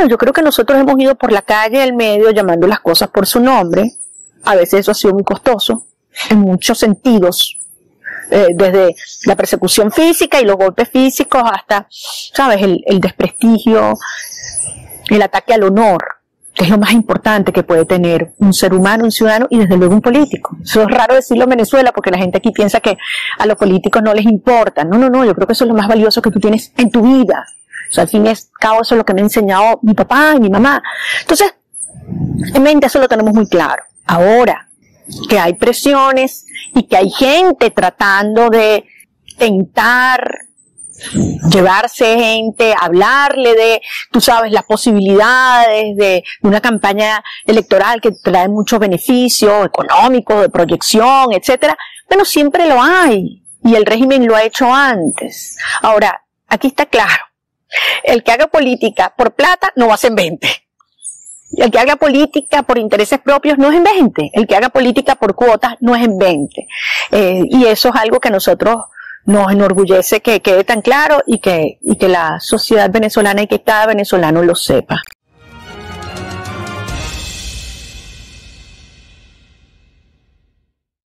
Bueno, yo creo que nosotros hemos ido por la calle del medio llamando las cosas por su nombre. A veces eso ha sido muy costoso, en muchos sentidos. Eh, desde la persecución física y los golpes físicos hasta, ¿sabes?, el, el desprestigio, el ataque al honor, que es lo más importante que puede tener un ser humano, un ciudadano y desde luego un político. Eso es raro decirlo en Venezuela porque la gente aquí piensa que a los políticos no les importa. No, no, no, yo creo que eso es lo más valioso que tú tienes en tu vida. O al fin y al cabo eso es lo que me ha enseñado mi papá y mi mamá. Entonces, en mente eso lo tenemos muy claro. Ahora, que hay presiones y que hay gente tratando de tentar llevarse gente, hablarle de, tú sabes, las posibilidades de una campaña electoral que trae muchos beneficios económicos, de proyección, etcétera. Bueno, siempre lo hay y el régimen lo ha hecho antes. Ahora, aquí está claro. El que haga política por plata no va a ser en 20. El que haga política por intereses propios no es en 20. El que haga política por cuotas no es en 20. Eh, y eso es algo que nosotros nos enorgullece que quede tan claro y que, y que la sociedad venezolana y que cada venezolano lo sepa.